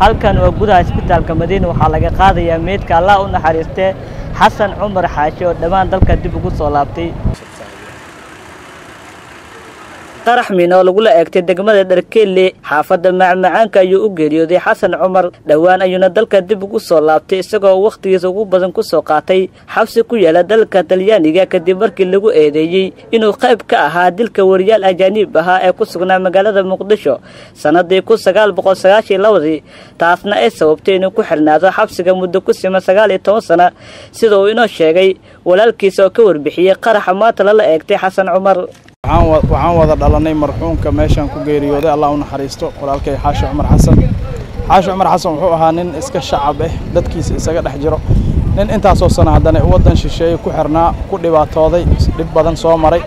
halkan waa gudaha isbitaalka madiina waxaa laga qaadayaa meydka allah u naxariistee xasan cumar xaashi oo dhammaan dalka dib ugu soo laabtay qarax miin oo lagula eegtay degmada dharkeelle xaafadda macmacaanka ayuu u geeriyooday xasan cumar. Dhowaan ayuuna dalka dib ugu soo laabtay isagoo wakhtigiisa ugu badan ku soo qaatay xabsi ku yaalla dalka talyaaniga kadib markii lagu eedeeyey inuu qayb ka ahaa dilka wariyaal ajaaniib ahaa ee ku sugnaa magaalada muqdisho sannadii kun sagaal boqol sagaashiyo labadii taasna ay sababtay inuu ku xirnaado xabsiga muddo ku sima sagaal iyo toban sana sida uu inoo sheegay walaalkiisa oo ka warbixiyey qaraxa maanta lala eegtay xasan cumar waxaan wada dhalanay marxuumka meeshaan ku geeriyooday allah u naxariisto walaalkay xaashi cumar xasan. Xaashi cumar xasan wuxuu ahaa nin iska shacab ah dadkiisa isaga dhex jiro. Nin intaasoo sana haddana waddan shisheeye ku xirnaa ku dhibaatooday dhib badan soo maray.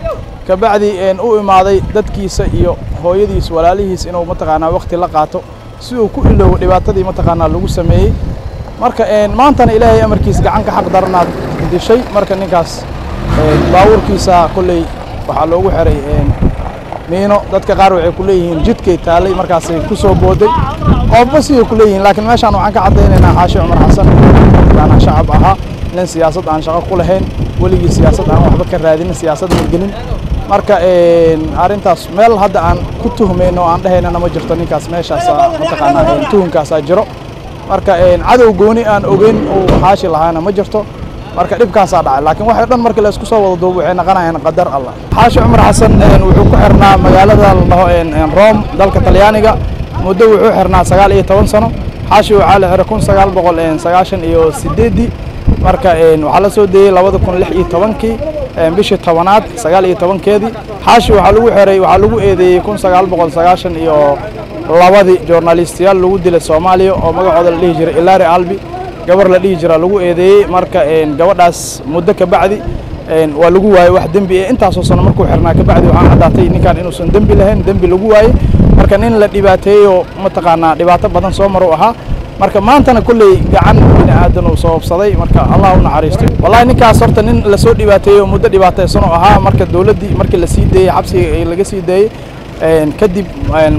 Kabacdi u imaaday dadkiisa iyo hooyadiis walaalihiis inuu mataqaanaa wakhti la qaato si uu ku iloowo dhibaatadii mataqaanaa lagu sameeyey. Marka maantana ilaahay amarkiis gacan ka xaq daranaad dishay marka ninkaas baabuurkiisa kolley waxaa loogu xiray miino. Dadka qaar waxay ku leeyihiin jidkay taallay markaasay ku soo booday. Qoobba siday ku leeyihiin laakiin meeshaan waxaan ka caddaynaynaa xaashi cumar xasan aan shacab ahaa nin siyaasad aan shaqo ku lahayn weligii siyaasad aan waxba ka raadinin siyaasad ma gelin. Marka arrintaas meel hadda aan ku tuhmayno aan dhahaynana ma jirto ninkaas meeshaas mataqaanaa tuhunkaasaa jiro. Marka cadow gooni aan ogeyn uu xaashi lahaana ma jirto marka dhibkaasaa dhacay laakiin waxay dhan markii laysku soo wada duubo waxay naqanayaan qadar allah. Xaashi cumar xasan wuxuu ku xirnaa magaalada la dhaho rome dalka talyaaniga. Muddo wuxuu xirnaa sagaal iyo toban sano. Xaashi waxaa la xiray kun sagaal boqol sagaashan iyo sideeddii marka waxaa la soo deeyey labada kun lix iyo tobankii bishii tobanaad sagaal iyo tobankeedii. Xaashi waxaa lagu xiray waxaa lagu eedeeyey kun sagaal boqol sagaashan iyo labadii journalistiyaal lagu dilay soomaaliya oo magacooda la dhihi jiray ilaari albi gabar la dhihi jira lagu eedeeyey marka gabadhaas muddo ka bacdi waa lagu waayey wax dembi eh. Intaasoo sano markuu xirnaa ka bacdi waxaan caddaatay ninkan inuusan dembi lahayn dembi lagu waayey. Marka nin la dhibaateeyeyoo mataqaanaa dhibaato badan soo mar u ahaa. Marka maantana kolley gacan bini aadan uu sababsaday marka allah u naxariisto wallahi ninkaas horta nin la soo dhibaateeyey oo muddo dhibaataysan oo ahaa. Marka dowladdii markii la sii deeyey xabsiga laga sii deeyey kadib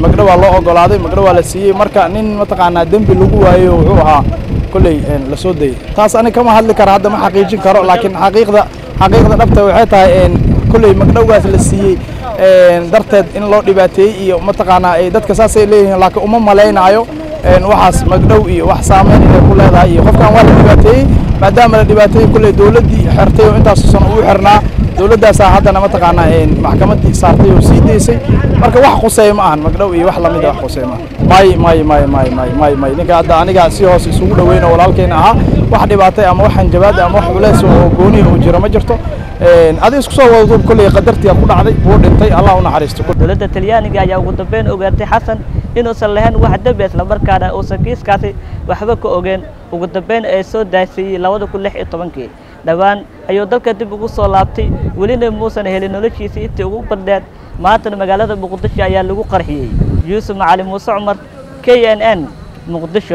magdho waa loo ogolaaday magdho waa la siiyey. Marka nin mataqaanaa dembi lagu waayo wuxuu ahaa kolley la soo dayey taas ani kama hadli kara hadda ma xaqiijin karo laakiin xaqiiqda xaqiiqda dhabta waxay tahay kolley magdhowgaas la siiyey darteed in loo dhibaateeyey iyo mataqaanaa ay dadka saasay leeyihiin laakiin uma malaynaayo waxaas magdhow iyo wax saameyn inay ku leedahay. Iyo qofkan waa la dhibaateeyey maadaama la dhibaateeyey kolley dowladdii xertay oo intaas sano uu xirnaa dowladdaasaa haddana mataqaanaa maxkamaddii saartay oo sii daysay marka wax quseeya ma ahan magdhow iyo wax lamida wax quseeya ma may may may may may may may. Ninka hadda aniga si hoos isugu dhaweyn oo walaalkeena ahaa wax dhibaatay ama wax hanjabaad ama wax culeys oo gooni uu jiro ma jirto. Adi isku soo wadaduub kolley qadartiga ku dhacday wuu dhintay allah u naxariisto dowladda talyaaniga ayaa ugu dambeyn ogaatay xasan inuusan lahayn wax dembi islamarkaana uusan kiiskaasi waxba ka ogeen ugu dambeyn ay soo daasiyey labada kun lix iyo tobankii dhowaan ayuu dalka dib ugu soo laabtay. Welina muusan helin noloshiisii intii ugu badheed maantana magaalada muqdisho ayaa lagu qarxiyey. Yuusuf macali muuse cumar k n n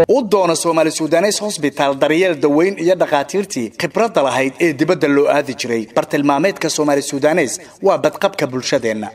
u doona soomaali sudanes hosbitaal daryeel daweyn iyo dhakhaatiirtii khibradda lahayd ee dibadda loo aadi jiray. Bartilmaameedka soomaali sudanes waa badqabka bulshadeenna